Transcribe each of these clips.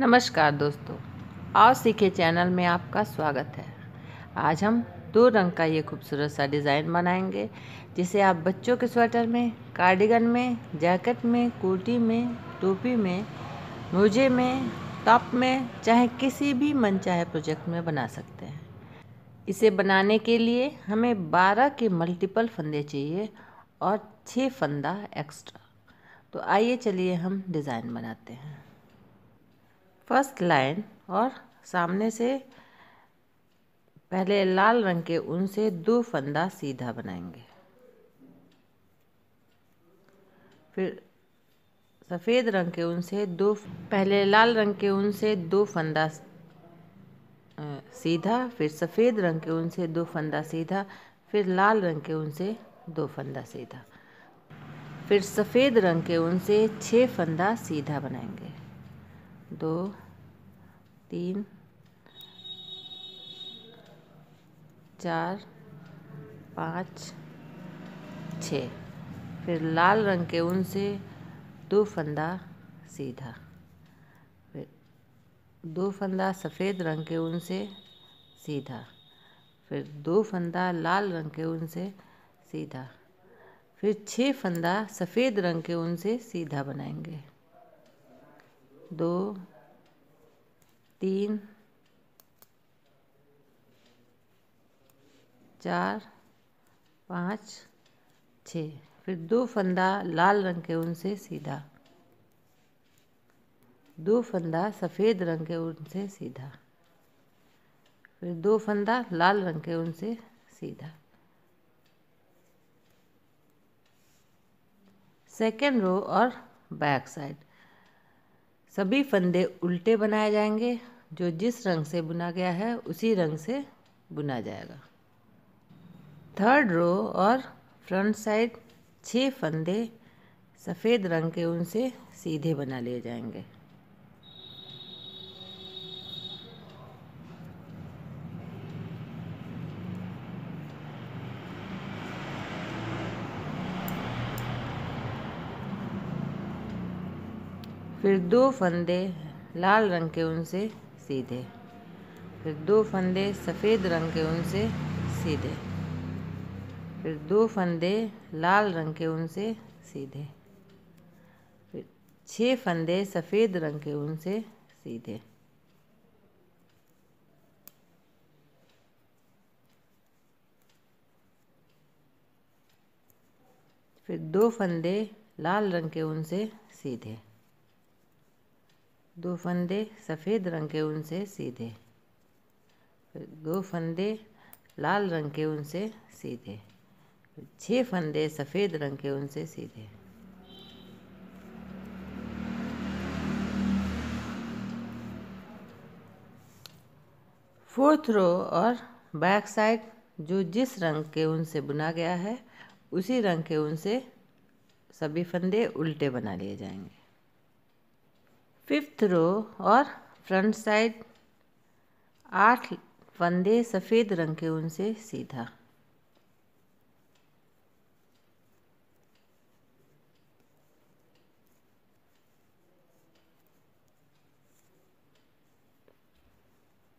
नमस्कार दोस्तों आओ सीखे चैनल में आपका स्वागत है। आज हम दो रंग का ये खूबसूरत सा डिज़ाइन बनाएँगे, जिसे आप बच्चों के स्वेटर में, कार्डिगन में, जैकेट में, कुर्ती में, टोपी में, मोजे में, टॉप में, चाहे किसी भी मन चाहे प्रोजेक्ट में बना सकते हैं। इसे बनाने के लिए हमें 12 के मल्टीपल फंदे चाहिए और 6 फंदा एक्स्ट्रा। तो आइए चलिए हम डिज़ाइन बनाते हैं। फ़र्स्ट लाइन और सामने से पहले लाल रंग के ऊन से दो फंदा सीधा बनाएँगे। फिर सफ़ेद रंग के ऊन से दो, पहले लाल रंग के ऊन से दो फंदा सीधा, फिर सफ़ेद रंग के ऊन से दो फंदा सीधा, फिर लाल रंग के ऊन से दो फंदा सीधा। फिर सफ़ेद रंग के ऊन से छः फंदा सीधा बनाएँगे। दो, तीन, चार, पाँच, छ। फिर लाल रंग के ऊन से दो फंदा सीधा। फिर दो फंदा सफ़ेद रंग के ऊन से सीधा। फिर दो फंदा लाल रंग के ऊन से सीधा। फिर छः फंदा सफ़ेद रंग के ऊन से सीधा बनाएँगे। दो, तीन, चार, पाँच, छ। फिर दो फंदा लाल रंग के ऊन से सीधा। दो फंदा सफ़ेद रंग के ऊन से सीधा। फिर दो फंदा लाल रंग के ऊन से सीधा। सेकेंड रो और बैक साइड सभी फंदे उल्टे बनाए जाएँगे। जो जिस रंग से बुना गया है, उसी रंग से बुना जाएगा। थर्ड रो और फ्रंट साइड छः फंदे सफ़ेद रंग के उनसे सीधे बना लिए जाएँगे। फिर दो फंदे लाल रंग के ऊन से सीधे। फिर दो फंदे सफ़ेद रंग के ऊन से सीधे। फिर दो फंदे लाल रंग के ऊन से सीधे। फिर छः फंदे सफ़ेद रंग के ऊन से सीधे। फिर दो फंदे लाल रंग के ऊन से सीधे। दो फंदे सफ़ेद रंग के ऊन से सीधे दो फंदे लाल रंग के ऊन से सीधे छः फंदे सफ़ेद रंग के ऊन से सीधे। फोर्थ रो और बैक साइड जो जिस रंग के ऊन से बुना गया है, उसी रंग के ऊन से सभी फंदे उल्टे बना लिए जाएँगे। फिफ्थ रो और फ्रंट साइड आठ फंदे सफ़ेद रंग के ऊन से सीधा।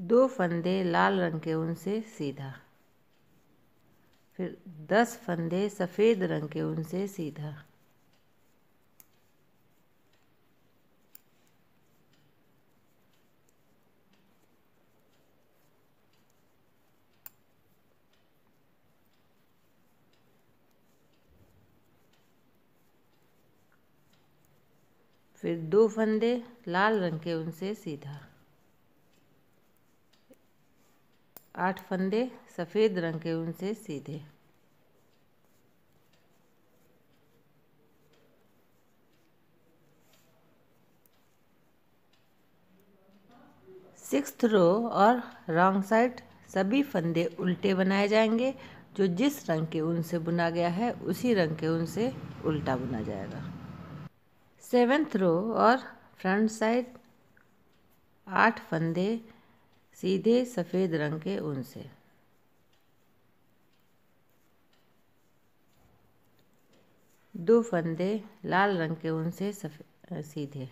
दो फंदे लाल रंग के ऊन से सीधा। फिर दस फंदे सफ़ेद रंग के ऊन से सीधा। फिर दो फंदे लाल रंग के उनसे सीधा। आठ फंदे सफ़ेद रंग के उनसे सीधे। सिक्स रो और रॉन्ग साइड सभी फंदे उल्टे बनाए जाएँगे, जो जिस रंग के ऊन से बुना गया है, उसी रंग के ऊन से उल्टा बुना जाएगा। सेवेंथ रो और फ्रंट साइड आठ फंदे सीधे सफ़ेद रंग के ऊन से दो फंदे लाल रंग के ऊन से सीधे।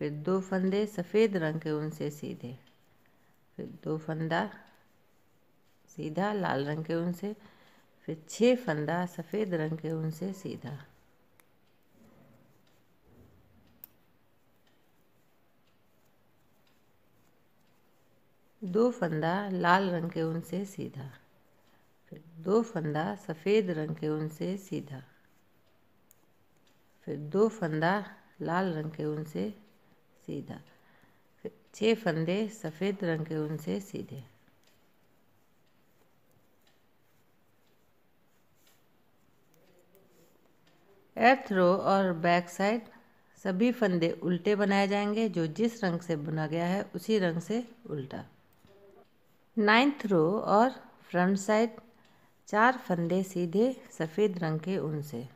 फिर दो फंदे सफ़ेद रंग के ऊन से सीधे। फिर दो फंदा सीधा लाल रंग के ऊन से फिर छः फंदा सफ़ेद रंग के ऊन से सीधा। दो फंदा लाल रंग के ऊन से सीधा। फिर दो फंदा सफ़ेद रंग के ऊन से सीधा। फिर दो फंदा लाल रंग के ऊन से सीधा। फिर छः फंदे सफ़ेद रंग के ऊन से सीधे। एर्थ रो और बैक साइड सभी फंदे उल्टे बनाए जाएँगे, जो जिस रंग से बुना गया है, उसी रंग से उल्टा। नाइन्थ रो और फ्रंट साइड चार फंदे सीधे सफ़ेद रंग के ऊन से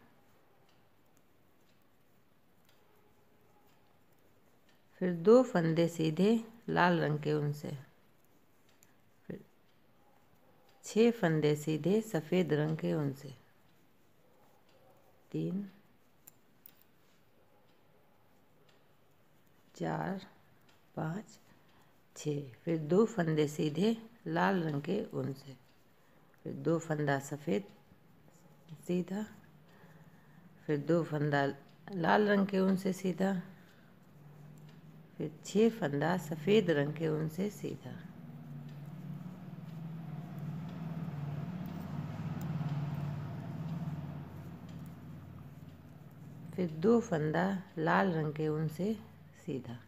फिर दो फंदे सीधे लाल रंग के ऊन से फिर छः फंदे सीधे सफ़ेद रंग के ऊन से तीन, चार, पाँच छ फिर दो फंदे सीधे, लाल रंग के ऊन से फिर दो फंदा सफ़ेद, सीधा। फिर दो फंदा लाल रंग के ऊन से सीधा। फिर छः फंदा सफ़ेद रंग के ऊन से सीधा। फिर दो फंदा लाल रंग के ऊन से सीधा।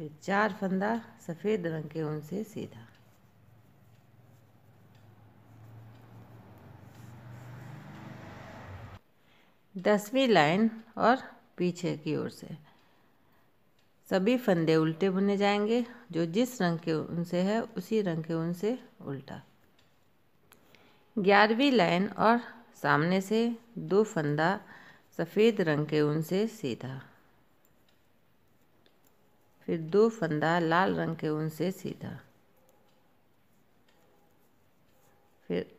फिर चार फंदा सफ़ेद रंग के ऊन से सीधा। दसवीं लाइन और पीछे की ओर से। सभी फंदे उल्टे बुने जाएँगे, जो जिस रंग के ऊन से है, उसी रंग के ऊन से उल्टा। ग्यारहवीं लाइन और सामने से दो फंदा सफ़ेद रंग के ऊन से सीधा। फिर दो फंदा लाल रंग के ऊन से सीधा। फिर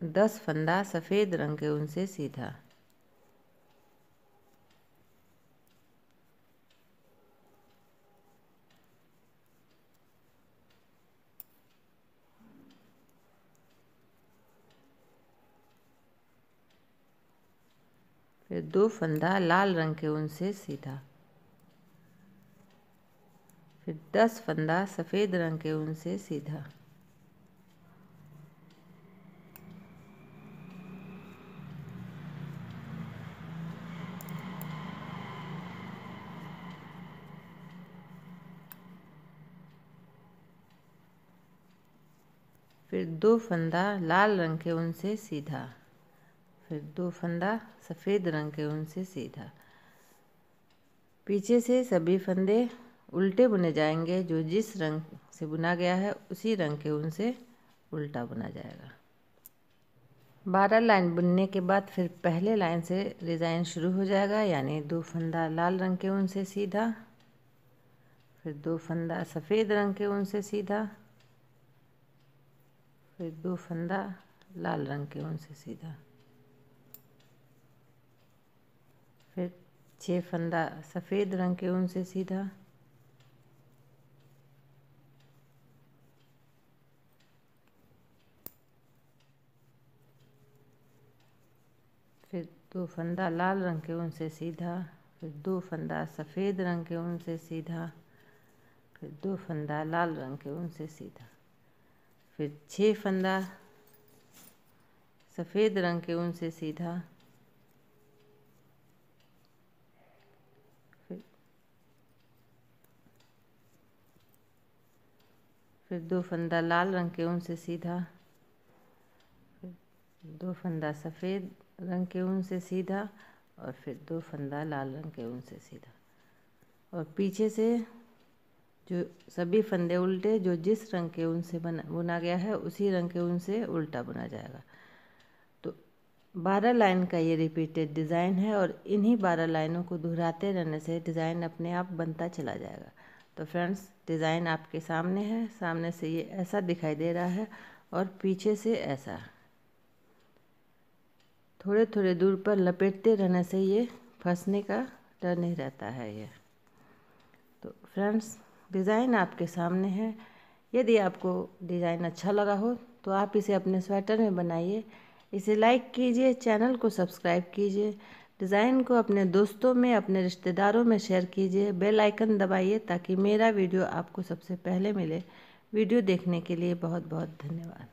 दस फंदा सफ़ेद रंग के ऊन से सीधा। फिर दो फंदा लाल रंग के ऊन से सीधा। फिर दस फंदा सफ़ेद रंग के ऊन से सीधा। फिर दो फंदा लाल रंग के ऊन से सीधा। फिर दो फंदा सफ़ेद रंग के ऊन से सीधा। पीछे से सभी फंदे उल्टे बुने जाएँगे, जो जिस रंग से बुना गया है, उसी रंग के ऊन से उल्टा बुना जाएगा। बारह लाइन बुनने के बाद फिर पहले लाइन से डिज़ाइन शुरू हो जाएगा, यानी दो फंदा लाल रंग के ऊन से सीधा, फिर दो फंदा सफ़ेद रंग के ऊन से सीधा, फिर दो फंदा लाल रंग के ऊन से सीधा, फिर छः फंदा सफ़ेद रंग के ऊन से सीधा फिर दो फंदा लाल रंग के ऊन से सीधा, फिर दो फंदा सफ़ेद रंग के ऊन से सीधा, फिर दो फंदा लाल रंग के ऊन से सीधा, फिर छः फंदा सफ़ेद रंग के ऊन से सीधा, फिर दो फंदा लाल रंग के ऊन से सीधा, फिर दो फंदा सफ़ेद रंग के ऊन से सीधा और फिर दो फंदा लाल रंग के ऊन से सीधा। और पीछे से जो सभी फंदे उल्टे, जो जिस रंग के ऊन से बना, बुना गया है, उसी रंग के ऊन से उल्टा बुना जाएगा। तो बारह लाइन का ये रिपीटेड डिज़ाइन है और इन्हीं बारह लाइनों को दोहराते रहने से डिज़ाइन अपने आप बनता चला जाएगा। तो फ्रेंड्स डिज़ाइन आपके सामने है, सामने से ये ऐसा दिखाई दे रहा है और पीछे से ऐसा। थोड़े थोड़े दूर पर लपेटते रहने से ये फंसने का डर नहीं रहता है ये। तो फ्रेंड्स, डिज़ाइन आपके सामने है। यदि आपको डिज़ाइन अच्छा लगा हो तो आप इसे अपने स्वेटर में बनाइए। इसे लाइक कीजिए, चैनल को सब्सक्राइब कीजिए। डिज़ाइन को अपने दोस्तों में, अपने रिश्तेदारों में शेयर कीजिए। बेल आइकन दबाइए ताकि मेरा वीडियो आपको सबसे पहले मिले। वीडियो देखने के लिए बहुत बहुत धन्यवाद।